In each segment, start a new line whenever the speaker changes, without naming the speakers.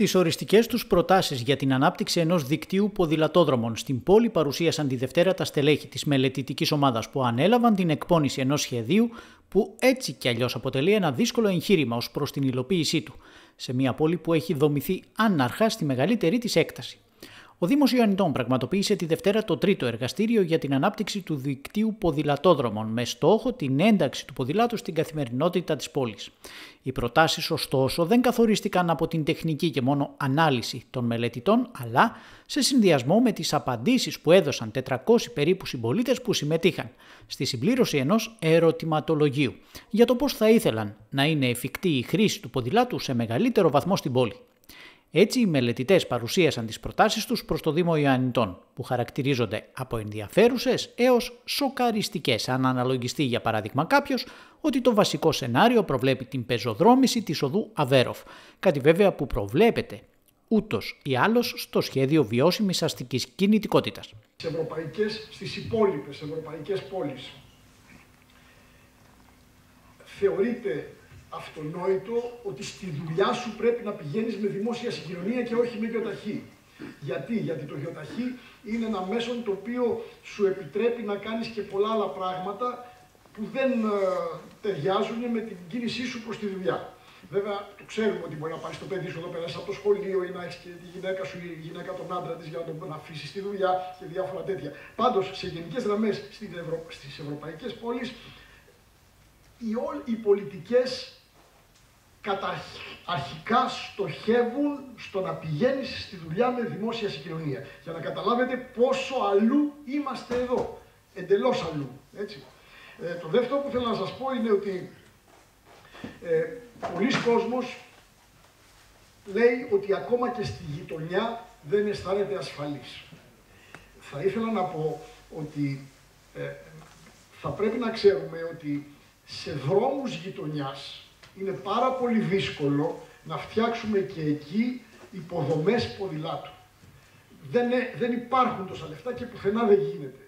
Τις οριστικές τους προτάσεις για την ανάπτυξη ενός δικτύου ποδηλατόδρομων στην πόλη παρουσίασαν τη Δευτέρα τα στελέχη της μελετητικής ομάδας που ανέλαβαν την εκπόνηση ενός σχεδίου που έτσι κι αλλιώς αποτελεί ένα δύσκολο εγχείρημα ως προς την υλοποίησή του, σε μια πόλη που έχει δομηθεί άναρχα στη μεγαλύτερη της έκταση. Ο Δήμος Ιωαννητών πραγματοποίησε τη Δευτέρα το τρίτο εργαστήριο για την ανάπτυξη του δικτύου ποδηλατόδρομων με στόχο την ένταξη του ποδηλάτου στην καθημερινότητα της πόλης. Οι προτάσεις, ωστόσο, δεν καθορίστηκαν από την τεχνική και μόνο ανάλυση των μελετητών, αλλά σε συνδυασμό με τις απαντήσεις που έδωσαν 400 περίπου συμπολίτες που συμμετείχαν στη συμπλήρωση ενός ερωτηματολογίου για το πώς θα ήθελαν να είναι εφικτή η χρήση του ποδηλάτου σε μεγαλύτερο βαθμό στην πόλη. Έτσι, οι μελετητές παρουσίασαν τις προτάσεις τους προς το Δήμο Ιωαννητών, που χαρακτηρίζονται από ενδιαφέρουσες έως σοκαριστικές, αν αναλογιστεί για παράδειγμα κάποιος ότι το βασικό σενάριο προβλέπει την πεζοδρόμηση της οδού Αβέροφ, κάτι βέβαια που προβλέπεται ούτως ή άλλως στο σχέδιο βιώσιμης αστικής κινητικότητας.
Στις υπόλοιπες ευρωπαϊκές πόλεις θεωρείται αυτονόητο ότι στη δουλειά σου πρέπει να πηγαίνεις με δημόσια συγκοινωνία και όχι με γιοταχή. Γιατί, γιατί το γιοταχή είναι ένα μέσο το οποίο σου επιτρέπει να κάνεις και πολλά άλλα πράγματα που δεν ε, ταιριάζουν με την κίνησή σου προς τη δουλειά. Βέβαια, το ξέρουμε ότι μπορεί να πάρεις το παιδί σου εδώ πέρα από το σχολείο ή να έχεις και τη γυναίκα σου ή η γυναίκα τον άντρα της για να τον αφήσεις στη δουλειά και διάφορα τέτοια. Πάντως, σε γενικές γραμμές στι Ευρω... ευρωπαϊκές πόλεις, οι, οι πολιτικές αρχικά στοχεύουν στο να πηγαίνεις στη δουλειά με δημόσια συγκοινωνία. Για να καταλάβετε πόσο αλλού είμαστε εδώ. Εντελώς αλλού. Έτσι. Ε, το δεύτερο που θέλω να σας πω είναι ότι ε, πολλοί κόσμος λέει ότι ακόμα και στη γειτονιά δεν αισθάνεται ασφαλής. Θα ήθελα να πω ότι ε, θα πρέπει να ξέρουμε ότι σε δρόμους γειτονιάς είναι πάρα πολύ δύσκολο να φτιάξουμε και εκεί υποδομές ποδηλάτου. Δεν, δεν υπάρχουν τόσα λεφτά και πουθενά δεν γίνεται.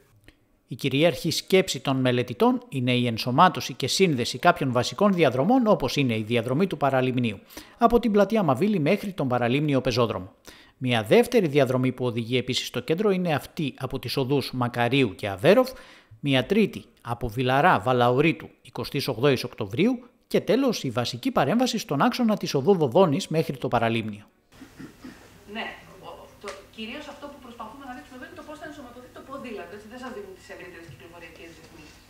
Η κυρίαρχη σκέψη των μελετητών είναι η ενσωμάτωση και σύνδεση κάποιων βασικών διαδρομών όπως είναι η διαδρομή του παραλιμνίου, από την πλατεία Μαβίλη μέχρι τον παραλίμνιο πεζόδρομο. Μια δεύτερη διαδρομή που οδηγεί επίσης στο κέντρο είναι αυτή από τις οδούς Μακαρίου και Αβέροφ, μια τρίτη από Βιλαρά Βαλαωρίτου 28 Οκτωβρίου και τέλος, η βασική παρέμβαση στον άξονα της οδού Βοδόνη μέχρι το παραλίμνιο.
Ναι, κυρίως αυτό που προσπαθούμε να δείξουμε εδώ είναι το πώς θα ενσωματωθεί το ποδήλατο. Έτσι, δεν σας δίνουν τις ευρύτερες κυκλοφοριακές ρυθμίσεις.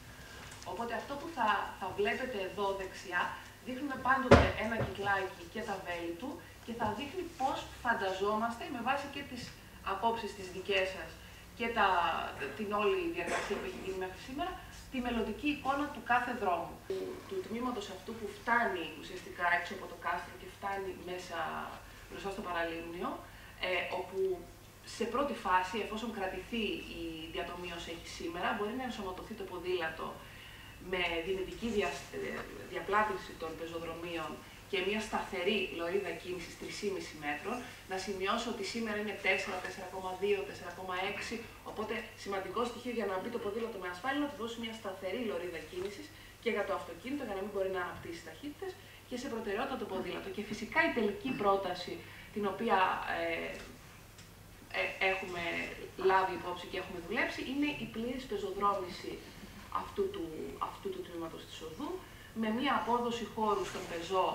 Οπότε αυτό που θα, θα βλέπετε εδώ δεξιά, δείχνουμε πάντοτε ένα κυκλάκι και τα βέλη του και θα δείχνει πώς φανταζόμαστε με βάση και τις απόψεις τις δικές σας και τα, την όλη διαδικασία που έχει γίνει μέχρι σήμερα, τη μελλοντική εικόνα του κάθε δρόμου. Του, του τμήματος αυτού που φτάνει ουσιαστικά έξω από το κάστρο και φτάνει μέσα μπροστά στο παραλίμνιο, ε, όπου σε πρώτη φάση, εφόσον κρατηθεί η διατομή όσο έχει σήμερα, μπορεί να ενσωματωθεί το ποδήλατο με δυνητική δια, ε, διαπλάτηση των πεζοδρομίων και μια σταθερή λωρίδα κίνησης 3,5 μέτρων. Να σημειώσω ότι σήμερα είναι 4, 4,2, 4,6. Οπότε σημαντικό στοιχείο για να μπει το ποδήλατο με ασφάλεια να του δώσει μια σταθερή λωρίδα κίνησης και για το αυτοκίνητο για να μην μπορεί να αναπτύσσει ταχύτητες και σε προτεραιότητα το ποδήλατο. Και φυσικά η τελική πρόταση την οποία ε, ε, έχουμε λάβει υπόψη και έχουμε δουλέψει είναι η πλήρης πεζοδρόμηση αυτού του, αυτού του τμήματος της οδού με μια απόδοση χώρου στον πεζό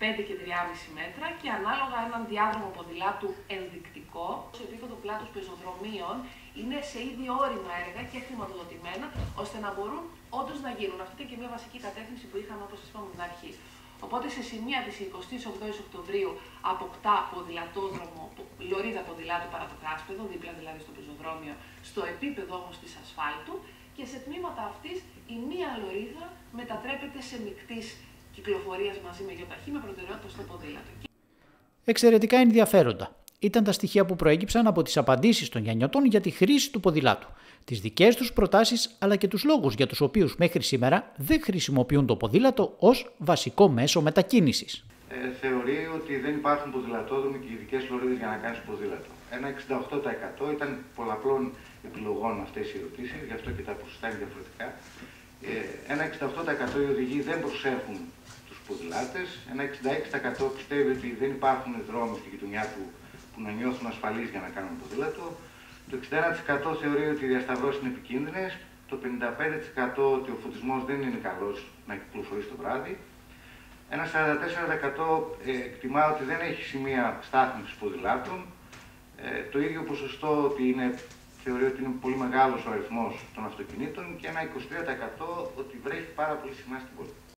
5 και 3,5 μέτρα και ανάλογα έναν διάδρομο ποδηλάτου ενδεικτικό. Σε επίπεδο πλάτους πεζοδρομίων είναι σε ήδη όρημα έργα και χρηματοδοτημένα, ώστε να μπορούν όντως να γίνουν. Αυτή είναι και μια βασική κατεύθυνση που είχαμε, όπως σας είπαμε στην αρχή. Οπότε σε σημεία της 28η Οκτωβρίου αποκτά ποδηλατόδρομο, λωρίδα ποδηλάτου παρά το κάσπεδο, δίπλα δηλαδή στο πεζοδρόμιο, στο επίπεδο όμως της ασφάλτου και σε τμήματα αυτής η μία λωρίδα μετατρέπεται σε μεικτής κυκλοφορία μαζί με γιοταχή με προτεραιότητα στο ποδήλατο.
Εξαιρετικά ενδιαφέροντα ήταν τα στοιχεία που προέκυψαν από τις απαντήσεις των Γιαννιωτών για τη χρήση του ποδηλάτου, τις δικές τους προτάσεις αλλά και τους λόγους για τους οποίους μέχρι σήμερα δεν χρησιμοποιούν το ποδήλατο ως βασικό μέσο μετακίνησης.
Ε, θεωρεί ότι δεν υπάρχουν ποδηλατόδρομοι και ειδικές λωρίδες για να κάνεις ποδήλατο. Ένα 68% ήταν πολλαπλών επιλογών αυτές οι ερωτήσεις, γι' αυτό και τα ποσοστά είναι διαφορετικά. Ε, ένα 68% οι οδηγοί δεν προσέχουν ποδηλάτες. Ένα 66% πιστεύει ότι δεν υπάρχουν δρόμοι στη γειτονιά του που να νιώθουν ασφαλείς για να κάνουν ποδήλατο. Το 61% θεωρεί ότι οι διασταυρώσεις είναι επικίνδυνες. Το 55% ότι ο φωτισμός δεν είναι καλός να κυκλοφορεί το βράδυ. Ένα 44% ε, εκτιμά ότι δεν έχει σημεία στάθμισης ποδηλάτων. Ε, το ίδιο ποσοστό ότι είναι, θεωρεί ότι είναι πολύ μεγάλος ο αριθμός των αυτοκινήτων και ένα 23% ότι βρέχει πάρα πολύ συχνά στην πόλη.